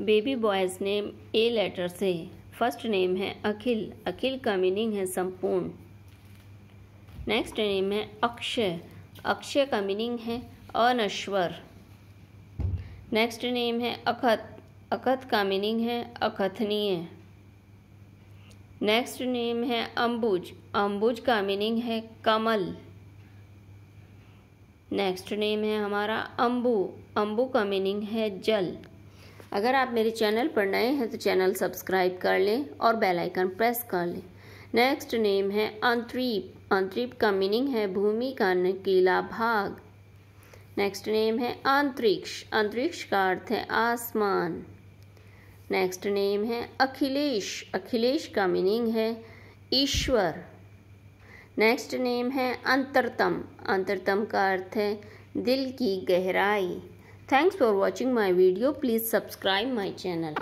Baby boys name A letter से। First name है अखिल। अखिल का मीनिंग है संपूर्ण। नेक्स्ट नेम है अक्षय। अक्षय का मीनिंग है अनश्वर। नेक्स्ट नेम है अखत। अखत का मीनिंग है अकथनीय नेक्स्ट नेम है अम्बुज अम्बुज का मीनिंग है कमल। नेक्स्ट नेम है हमारा अम्बू अम्बू का मीनिंग है जल। अगर आप मेरे चैनल पर नए हैं तो चैनल सब्सक्राइब कर लें और बेल आइकन प्रेस कर लें। नेक्स्ट नेम है अंतरीप। अंतरीप का मीनिंग है भूमि का नीला भाग। नेक्स्ट नेम है अंतरिक्ष। अंतरिक्ष का अर्थ है आसमान। नेक्स्ट नेम है अखिलेश। अखिलेश का मीनिंग है ईश्वर। नेक्स्ट नेम है अंतरतम। अंतरतम का अर्थ है दिल की गहराई। Thanks for watching my video. Please subscribe my channel.